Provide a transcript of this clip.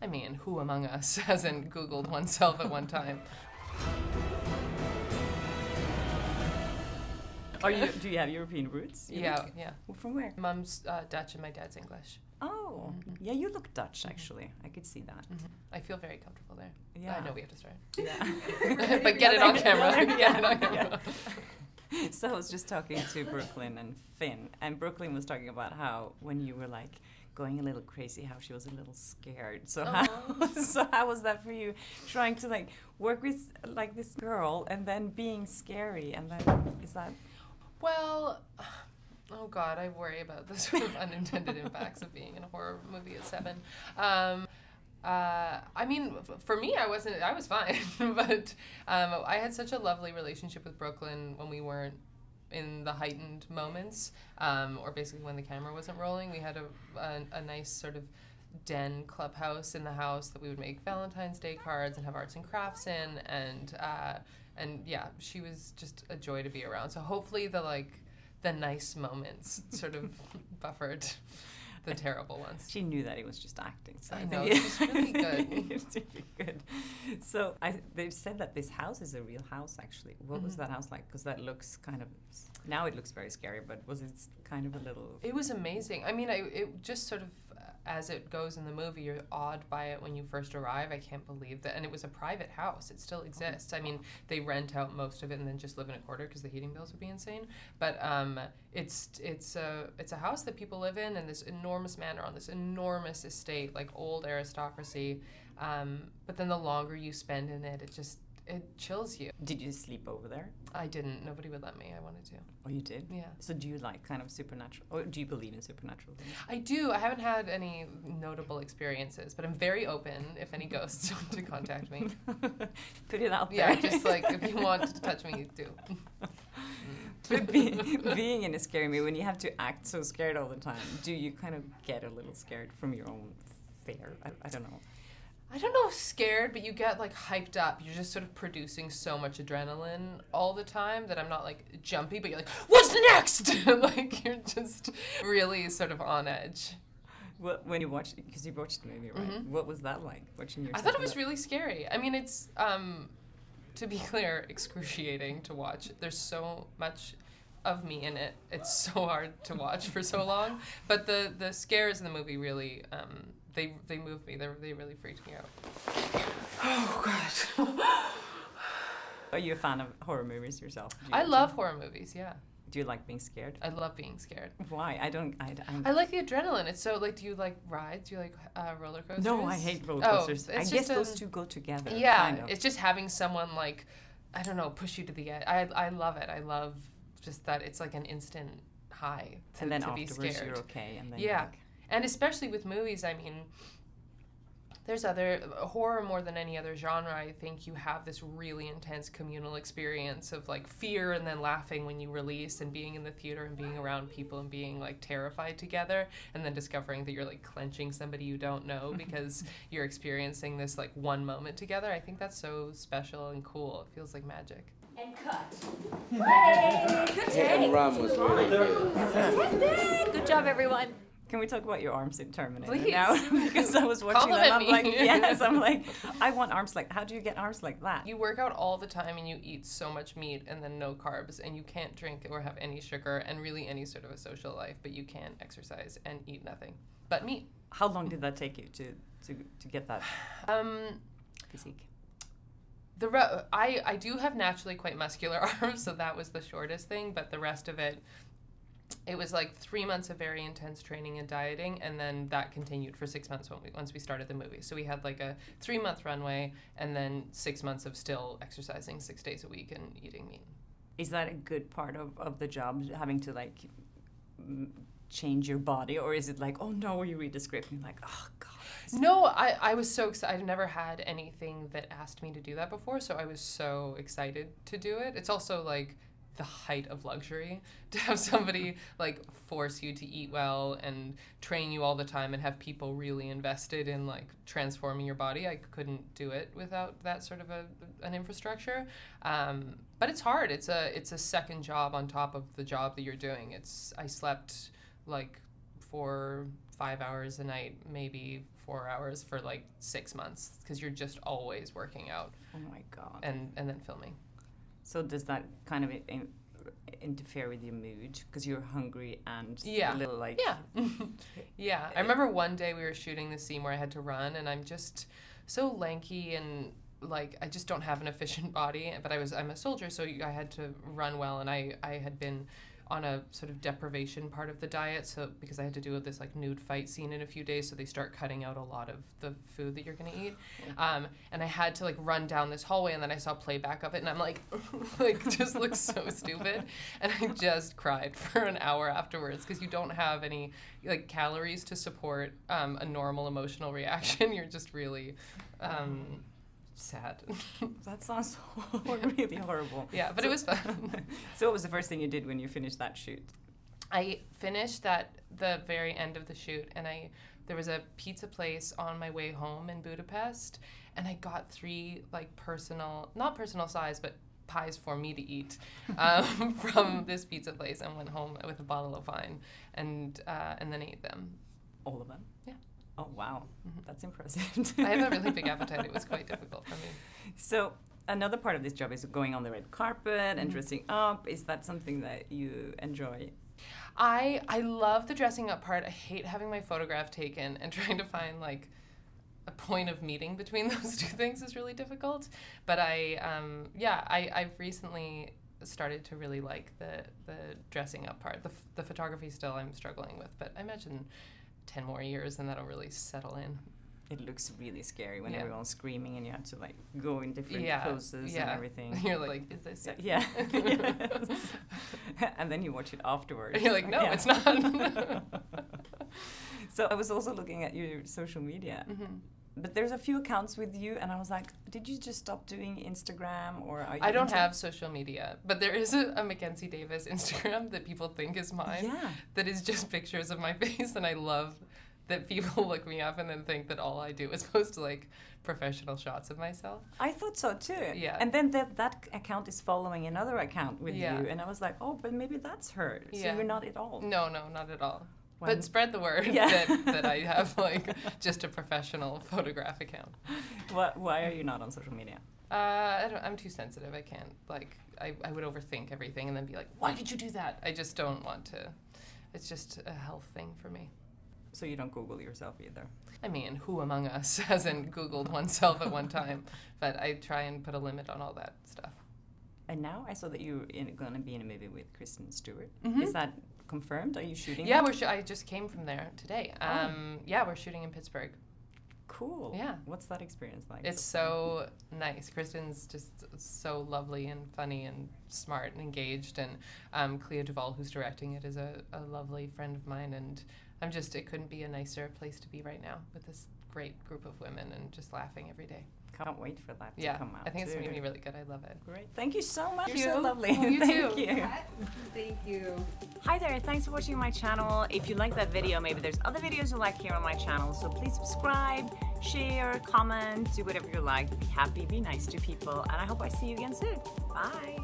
I mean, who among us hasn't Googled oneself at one time? Are you? Do you have European roots? you Yeah, think? yeah. From where? Mom's uh, Dutch and my dad's English. Oh, mm-hmm. yeah. You look Dutch, mm-hmm. actually. I could see that. Mm-hmm. I feel very comfortable there. Yeah. I know we have to start. Yeah. but get it on camera. Yeah. Get it on camera. so I was just talking to Brooklyn and Finn, and Brooklyn was talking about how when you were like going a little crazy, how she was a little scared. So how, so how was that for you, trying to like work with like this girl and then being scary, and then is that Well, oh God, I worry about the sort of unintended impacts of being in a horror movie at seven. Um, uh, I mean, for me, I wasn't. I was fine, but um, I had such a lovely relationship with Brooklyn when we weren't in the heightened moments, um, or basically when the camera wasn't rolling. We had a, a, a nice sort of den clubhouse in the house that we would make Valentine's Day cards and have arts and crafts in, and uh, and yeah, she was just a joy to be around. So hopefully the like the nice moments sort of buffered the terrible ones. she knew that he was just acting? So I think know, it- she's really good. it's really good. So I, they've said that this house is a real house. Actually, what was Mhm. that house like? Because that looks kind of now it looks very scary, but was it kind of a little? It was amazing. I mean, I it just sort of as it goes in the movie, you're awed by it when you first arrive. I can't believe that, and it was a private house. It still exists. I mean, they rent out most of it and then just live in a quarter because the heating bills would be insane. But um, it's it's a it's a house that people live in, and this enormous manor on this enormous estate, like old aristocracy. Um, but then the longer you spend in it, it just it chills you. Did you sleep over there? I didn't. Nobody would let me. I wanted to. Oh, you did. Yeah. So do you like kind of supernatural, or do you believe in supernatural things? I do. I haven't had any notable experiences, but I'm very open if any ghosts want to contact me. Put it out there. Yeah, just like if you want to touch me, do. But be, being in a scary movie, when you have to act so scared all the time, do you kind of get a little scared from your own fear? I, I don't know. I don't know, if scared, but you get like hyped up. You're just sort of producing so much adrenaline all the time that I'm not like jumpy, but you're like, what's next? like you're just really sort of on edge. What, when you watched, because you watched the movie, right? Mhm. What was that like watching yourself? I thought it was really scary. I mean, it's um, to be clear, excruciating to watch. There's so much of me in it. It's so hard to watch for so long. But the the scares in the movie really um, they they moved me. They they really freaked me out. Oh gosh. Are you a fan of horror movies yourself? You I love them? horror movies. Yeah, Do you like being scared? I love being scared. Why? I don't. I, I'm, I like the adrenaline. It's so like, do you like rides? Do you like uh, roller coasters? no, I hate roller Oh, coasters. I it's guess just, those two go together. Yeah, kind of. it's just having someone like, I don't know, push you to the edge. I I love it. I love just that it's like an instant high to, and then to be scared. you're okay. And then Yeah. like, And especially with movies, I mean, there's other horror more than any other genre. I think you have this really intense communal experience of like fear and then laughing when you release and being in the theater and being around people and being like terrified together and then discovering that you're like clenching somebody you don't know because you're experiencing this like one moment together. I think that's so special and cool. It feels like magic. And cut. Hey, good And take. Rum was really good. Good job, everyone. Can we talk about your arms in Terminator Please. now? because I was watching them. I'm Compliment like, yes. I'm like, I want arms like. How do you get arms like that? You work out all the time and you eat so much meat and then no carbs and you can't drink or have any sugar and really any sort of a social life, but you can exercise and eat nothing but meat. How long did that take you to to, to get that Um, physique? The re- I I do have naturally quite muscular arms, so that was the shortest thing, but the rest of it. It was like three months of very intense training and dieting, and then that continued for six months when we, once we started the movie. So we had like a three month runway, and then six months of still exercising six days a week and eating meat. Is that a good part of, of the job, having to like change your body, or is it like, oh no, you read the script and you're like, oh god. No, I, I was so excited. I've never had anything that asked me to do that before, so I was so excited to do it. It's also like the height of luxury to have somebody like force you to eat well and train you all the time and have people really invested in like transforming your body. I couldn't do it without that sort of a an infrastructure. Um, but it's hard. It's a it's a second job on top of the job that you're doing. It's I slept like four, five hours a night, maybe four hours for like six months because you're just always working out Oh my god. and and then filming. So does that kind of in, interfere with your mood because you're hungry and Yeah. a little like Yeah. yeah. I remember one day we were shooting the scene where I had to run and I'm just so lanky and like I just don't have an efficient body, but I was I'm a soldier so I had to run well and I I had been on a sort of deprivation part of the diet so because I had to do this like nude fight scene in a few days so they start cutting out a lot of the food that you're going to eat um, and I had to like run down this hallway and then I saw playback of it and I'm like like just looks so stupid. And I just cried for an hour afterwards because you don't have any like calories to support um, a normal emotional reaction. You're just really um, sad that sounds really horrible. yeah but it was fun So what was the first thing you did when you finished that shoot? I finished that the very end of the shoot, and I there was a pizza place on my way home in Budapest, and I got three like personal, not personal size, but pies for me to eat um, from this pizza place, and went home with a bottle of wine, and uh, and then ate them. All of them? That's impressive. I have a really big appetite. It was quite difficult for me. So another part of this job is going on the red carpet and dressing up. Is that something that you enjoy? I I love the dressing up part. I hate having my photograph taken and trying to find like a point of meeting between those two things is really difficult. But I um, yeah I I've recently started to really like the the dressing up part. The the photography still I'm struggling with, but I imagine ten more years and that'll really settle in. It looks really scary when Yeah. everyone's screaming and you have to like go in different Yeah, poses and yeah. everything. You're like, is this sexy? Yeah. And then you watch it afterwards. And you're like, no, it's not. so I was also looking at your social media. Mhm. But there's a few accounts with you, and I was like, did you just stop doing Instagram, or are you? I don't have social media, but there is a, a Mackenzie Davis Instagram that people think is mine. Yeah. that is just pictures of my face and I love that people look me up and then think that all I do is post like professional shots of myself. I thought so too. Yeah. And then that that account is following another account with Yeah. you, and I was like, oh, but maybe that's her. So Yeah. you're not at all. No, no, not at all. When- But spread the word Yeah. that, that I have like just a professional photograph account. Why, why are you not on social media? Uh, I don't, I'm too sensitive. I can't like I, I would overthink everything and then be like, why did you do that? I just don't want to. It's just a health thing for me. So you don't Google yourself either. I mean, who among us hasn't Googled oneself at one time? But I try and put a limit on all that stuff. And now I saw that you're going to be in a movie with Kristen Stewart. Mhm. Is that confirmed? Are you shooting? Yeah, we're. Sh- I just came from there today. Oh. Um, yeah, we're shooting in Pittsburgh. cool. Yeah. What's that experience like? It's so nice. Kristen's just so lovely and funny and smart and engaged. And um, Clea DuVall, who's directing it, is a, a lovely friend of mine. And I'm just. It couldn't be a nicer place to be right now with this great group of women and just laughing every day. Can't wait for that Yeah, to come out. I think it's too. gonna be really good. I love it. Great. Thank you so much. You're so lovely. You Thank too. you. Thank you. Hi there, thanks for watching my channel. If you like that video, maybe there's other videos you like here on my channel, so please subscribe, share, comment, do whatever you like. Be happy, be nice to people, and I hope I see you again soon. Bye.